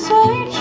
inside